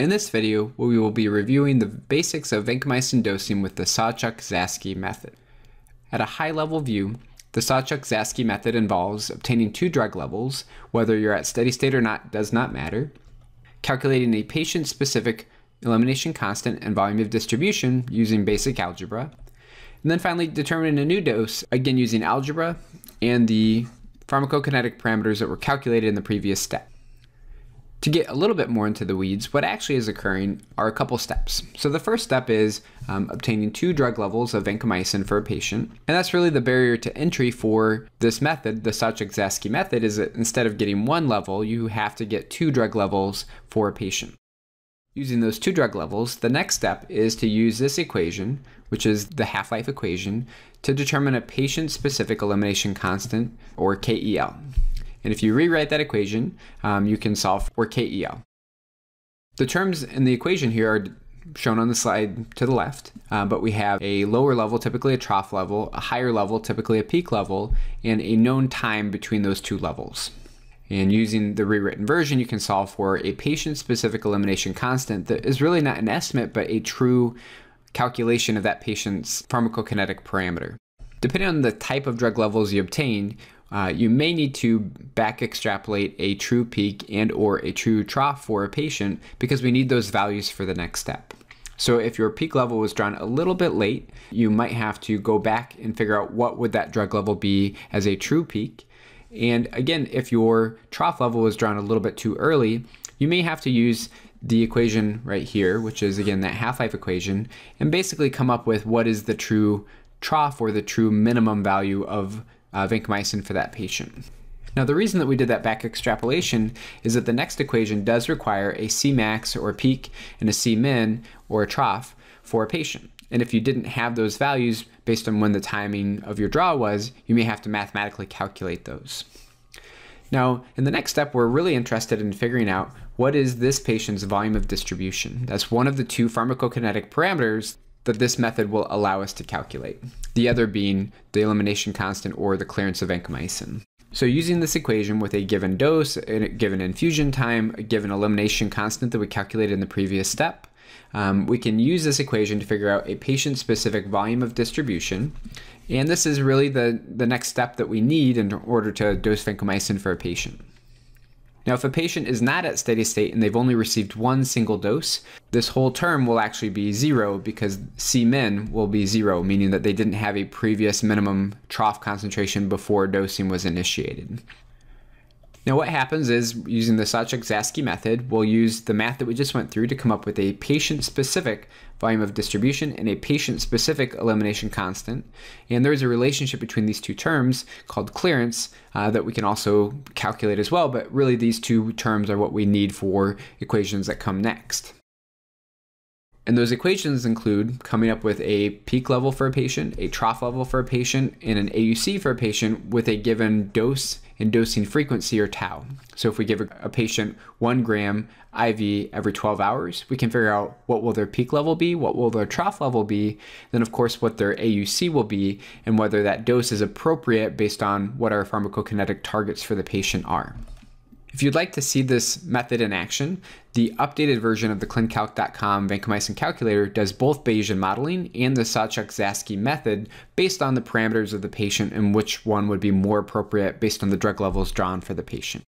In this video, we will be reviewing the basics of vancomycin dosing with the Sawchuk-Zaske method. At a high-level view, the Sawchuk-Zaske method involves obtaining two drug levels, whether you're at steady state or not does not matter, calculating a patient-specific elimination constant and volume of distribution using basic algebra, and then finally determining a new dose, again using algebra and the pharmacokinetic parameters that were calculated in the previous step. To get a little bit more into the weeds, what actually is occurring are a couple steps. So the first step is um, obtaining two drug levels of vancomycin for a patient. And that's really the barrier to entry for this method, the Sawchuk-Zaske method, is that instead of getting one level, you have to get two drug levels for a patient. Using those two drug levels, the next step is to use this equation, which is the half-life equation, to determine a patient-specific elimination constant, or KEL. And if you rewrite that equation, um, you can solve for KEL. The terms in the equation here are shown on the slide to the left, uh, but we have a lower level, typically a trough level, a higher level, typically a peak level, and a known time between those two levels. And using the rewritten version, you can solve for a patient-specific elimination constant that is really not an estimate, but a true calculation of that patient's pharmacokinetic parameter. Depending on the type of drug levels you obtain, uh, you may need to back extrapolate a true peak and or a true trough for a patient because we need those values for the next step. So if your peak level was drawn a little bit late, you might have to go back and figure out what would that drug level be as a true peak. And again, if your trough level was drawn a little bit too early, you may have to use the equation right here, which is again that half-life equation, and basically come up with what is the true trough or the true minimum value of uh, vancomycin for that patient. Now the reason that we did that back extrapolation is that the next equation does require a Cmax or peak and a Cmin or a trough for a patient. And if you didn't have those values based on when the timing of your draw was, you may have to mathematically calculate those. Now, in the next step, we're really interested in figuring out what is this patient's volume of distribution. That's one of the two pharmacokinetic parameters that this method will allow us to calculate, the other being the elimination constant or the clearance of vancomycin. So using this equation with a given dose, a given infusion time, a given elimination constant that we calculated in the previous step, um, we can use this equation to figure out a patient-specific volume of distribution. And this is really the, the next step that we need in order to dose vancomycin for a patient. Now, if a patient is not at steady state and they've only received one single dose, this whole term will actually be zero because Cmin will be zero, meaning that they didn't have a previous minimum trough concentration before dosing was initiated. Now what happens is, using the Sawchuk-Zaske method, we'll use the math that we just went through to come up with a patient-specific volume of distribution and a patient-specific elimination constant. And there's a relationship between these two terms called clearance uh, that we can also calculate as well, but really these two terms are what we need for equations that come next. And those equations include coming up with a peak level for a patient, a trough level for a patient, and an AUC for a patient with a given dose and dosing frequency or tau. So if we give a patient one gram IV every 12 hours, we can figure out what will their peak level be, what will their trough level be, then of course what their AUC will be, and whether that dose is appropriate based on what our pharmacokinetic targets for the patient are. If you'd like to see this method in action, the updated version of the clincalc.com vancomycin calculator does both Bayesian modeling and the Sawchuk-Zaske method based on the parameters of the patient and which one would be more appropriate based on the drug levels drawn for the patient.